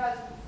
because